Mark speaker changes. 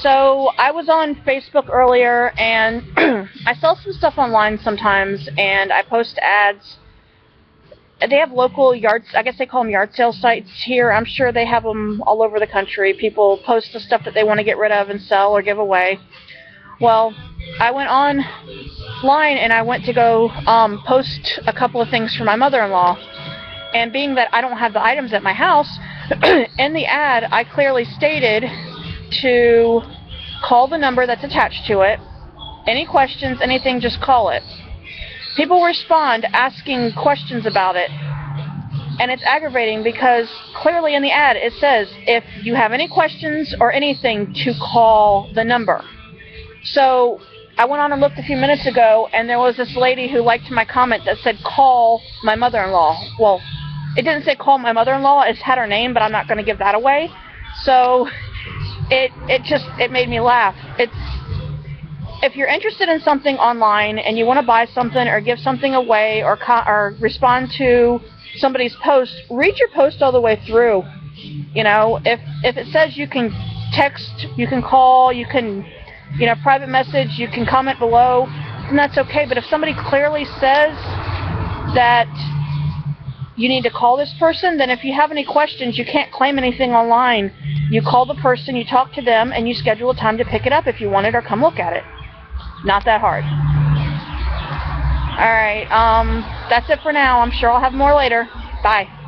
Speaker 1: So I was on Facebook earlier, and I sell some stuff online sometimes, and I post ads. They have local yards. I guess they call them yard sale sites here. I'm sure they have them all over the country. People post the stuff that they want to get rid of and sell or give away. Well, I went online and I went to go um, post a couple of things for my mother-in-law. And being that I don't have the items at my house, in the ad I clearly stated to call the number that's attached to it. Any questions, anything, just call it. People respond asking questions about it. And it's aggravating because clearly in the ad it says if you have any questions or anything to call the number. So I went on and looked a few minutes ago and there was this lady who liked my comment that said call my mother-in-law. Well, it didn't say call my mother-in-law. It had her name, but I'm not going to give that away. So it it just it made me laugh. It's if you're interested in something online and you want to buy something or give something away or or respond to somebody's post, read your post all the way through. You know, if if it says you can text, you can call, you can you know private message, you can comment below, and that's okay. But if somebody clearly says that you need to call this person, then if you have any questions, you can't claim anything online. You call the person, you talk to them, and you schedule a time to pick it up if you want it or come look at it. Not that hard. Alright, um, that's it for now. I'm sure I'll have more later. Bye.